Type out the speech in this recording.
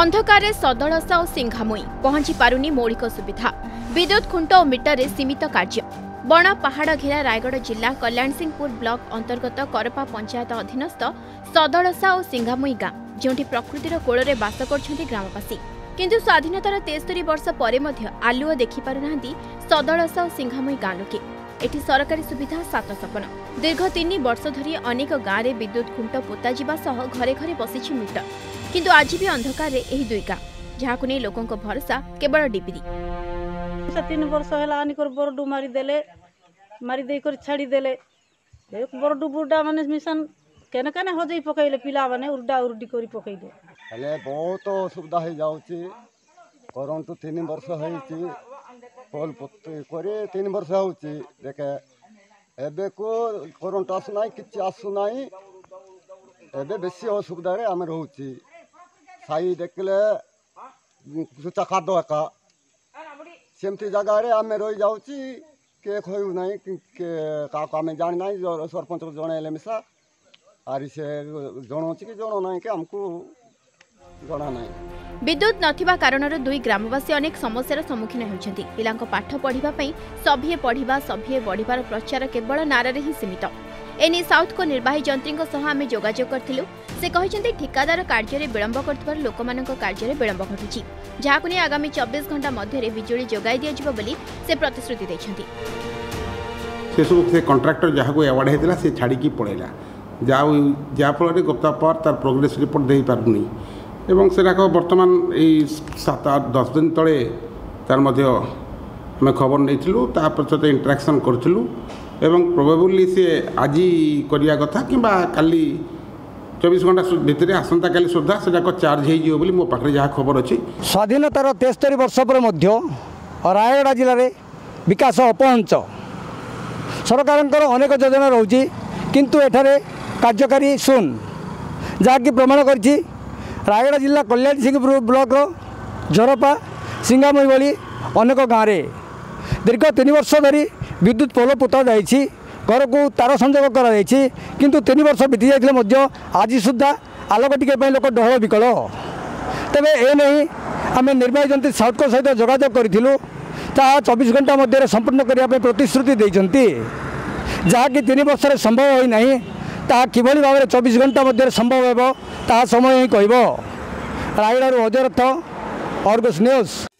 ଅନ୍ଧକାରରେ ସଦଳସା ଓ ସିଂଘାମୁଇଁ ପହଞ୍ଚି ପାରୁନି ମୌଳିକ ସୁବିଧା। ବିଦ୍ୟୁତ୍ ଖୁଣ୍ଟ ଓ ମିଟରରେ ସୀମିତ କାର୍ଯ୍ୟ। ବଣ ପାହାଡ଼ ଘେରା ରାୟଗଡ଼ ଜିଲ୍ଲା କଲ୍ୟାଣସିଂହପୁର ବ୍ଲକ ଅନ୍ତର୍ଗତ କରପା ପଞ୍ଚାୟତ ଅଧୀନସ୍ଥ ସଦଳସା ଓ ସିଂଘାମୁଇଁ ଗାଁ ଯେଉଁଠି ପ୍ରକୃତିର କୋଳରେ ବାସ କରୁଛନ୍ତି ଗ୍ରାମବାସୀ। କିନ୍ତୁ ସ୍ୱାଧୀନତାର ତେସ୍ତରୀ ବର୍ଷ ପରେ ମଧ୍ୟ ଆଲୁଅ ଦେଖିପାରୁନାହାନ୍ତି ସଦଳସା ଓ ସିଂଘାମୁଇଁ ଗାଁ ଲୋକେ। ଏଠି ସରକାରୀ ସୁବିଧା ସାତ ସପନ ଦୀର୍ଘ ତିନି ବର୍ଷ ଧରି ଅନେକ ଗାଁରେ ବିଦ୍ୟୁତ୍ ଖୁଣ୍ଟ ପୋତାଯିବା ସହ ଘରେ ଘରେ ବସିଛି ମିଟର। କିନ୍ତୁ ଆଜି ବି ଅନ୍ଧକାରରେ ଏହି ଦୁଇ ଗାଁ ଯାହାକୁ ନେଇ ଲୋକଙ୍କ ଭରସା କେବଳ ଡିବିରି ସେ ତିନି ବର୍ଷ ହେଲା ଆନିକରି ବରଡୁ ମାରିଦେଲେ ମାରି ଦେଇକରି ଛାଡ଼ିଦେଲେ ଏ ବରଡୁ ବୁରଡା ମାନେ ମିଶନ କେନେ କେନେ ହଜେଇ ପକେଇଲେ ପିଲାମାନେ ଉର୍ଡା ଉର୍ଡି କରି ପକେଇଲେ ହେଲେ ବହୁତ ଅସୁବିଧା ହେଇଯାଉଛି କରନ୍ତୁ ତିନି ବର୍ଷ ହେଇଛି ପୋଲ୍ ପୋତି କରି ତିନି ବର୍ଷ ହେଉଛି ଦେଖେ ଏବେକୁ କରେଣ୍ଟ ଆସୁନାହିଁ କିଛି ଆସୁନାହିଁ ଏବେ ବେଶୀ ଅସୁବିଧାରେ ଆମେ ରହୁଛି ସାହି ଦେଖିଲେ ସୂଚା ଖାଦ ଏକା ସେମିତି ଜାଗାରେ ଆମେ ରହିଯାଉଛି କିଏ କହିବୁ ନାହିଁ କି କିଏ କାହାକୁ ଆମେ ଜାଣିନାହିଁ ସରପଞ୍ଚକୁ ଜଣେଇଲେ ମିଶା ଆରି ସେ ଜଣାଉଛି କି ଜଣା ନାହିଁ କି ଆମକୁ ଜଣା ନାହିଁ ବିଦ୍ୟୁତ୍ ନଥିବା କାରଣରୁ ଦୁଇ ଗ୍ରାମବାସୀ ଅନେକ ସମସ୍ୟାର ସମ୍ମୁଖୀନ ହେଉଛନ୍ତି। ପିଲାଙ୍କ ପାଠ ପଢ଼ିବା ପାଇଁ ସଭିଏ ପଢ଼ିବା ସଭିଏ ବଢ଼ିବାର ପ୍ରଚାର କେବଳ ନାରାରେ ହିଁ ସୀମିତ। এনে সাউথ কো নির্বাহী যন্ত্রী সহ আমি যোগাযোগ করি সে ঠিকাদার কার্যের বিলম্ব করুবার লোক কার্যের বিলম্ব ঘটুছি যা আগামী চব্বিশ ঘণ্টা মধ্যে বিজুড়ি যোগাই দিয়াযিব বলে সে প্রতিশ্রুতি সেসব সে কন্ট্রাক্টর যা আওয়ার্ড হয়েছিল সে ছাড়িকি পড়াইলা যা যাফলের গুপ্তা পাওয়ার তার প্রোগ্রেস রিপোর্ট দিয়ে এবং সেটা বর্তমান এই সাত আট দশ দিন তলে তার মধ্যে ଆମେ ଖବର ନେଇଥିଲୁ ତାପରେ ସହିତ ଇଣ୍ଟରାକ୍ସନ୍ କରିଥିଲୁ ଏବଂ ପ୍ରୋବାବୁଲି ସେ ଆଜି କରିବା କଥା କିମ୍ବା କାଲି ଚବିଶ ଘଣ୍ଟା ଭିତରେ ଆସନ୍ତାକାଲି ସୁଦ୍ଧା ସେଟାକ ଚାର୍ଜ ହେଇଯିବ ବୋଲି ମୋ ପାଖରେ ଯାହା ଖବର ଅଛି ସ୍ୱାଧୀନତାର ତେସ୍ତରୀ ବର୍ଷ ପରେ ମଧ୍ୟ ରାୟଗଡ଼ା ଜିଲ୍ଲାରେ ବିକାଶ ଅପହଞ୍ଚ ସରକାରଙ୍କର ଅନେକ ଯୋଜନା ରହୁଛି କିନ୍ତୁ ଏଠାରେ କାର୍ଯ୍ୟକାରୀ ଶୂନ ଯାହାକି ପ୍ରମାଣ କରିଛି ରାୟଗଡ଼ା ଜିଲ୍ଲା କଲ୍ୟାଣ ସିଂହପୁର ବ୍ଲକର ଝରପା ସିଙ୍ଗାମଇ ଭଳି ଅନେକ ଗାଁରେ ଦୀର୍ଘ ତିନି ବର୍ଷ ଧରି ବିଦ୍ୟୁତ ପୋଲ ପୋତା ଯାଇଛି ଘରକୁ ତାର ସଂଯୋଗ କରାଯାଇଛି କିନ୍ତୁ ତିନି ବର୍ଷ ବିତି ଯାଇଥିଲେ ମଧ୍ୟ ଆଜି ସୁଦ୍ଧା ଆଲୋକ ଟିକେ ପାଇଁ ଲୋକ ଡହଳ ବିକଳ। ତେବେ ଏ ନେଇ ଆମେ ନିର୍ବାହୀ ଯନ୍ତ୍ରୀ ସାଉଥ୍କ ସହିତ ଯୋଗାଯୋଗ କରିଥିଲୁ ତାହା ଚବିଶ ଘଣ୍ଟା ମଧ୍ୟରେ ସମ୍ପୂର୍ଣ୍ଣ କରିବା ପାଇଁ ପ୍ରତିଶ୍ରୁତି ଦେଇଛନ୍ତି। ଯାହାକି ତିନି ବର୍ଷରେ ସମ୍ଭବ ହୋଇନାହିଁ ତାହା କିଭଳି ଭାବରେ ଚବିଶ ଘଣ୍ଟା ମଧ୍ୟରେ ସମ୍ଭବ ହେବ ତାହା ସମୟ ହିଁ କହିବ। ରାୟଗଡ଼ାରୁ ଅଜୟ ରଥ ଅର୍ଗସ୍ ନ୍ୟୁଜ୍।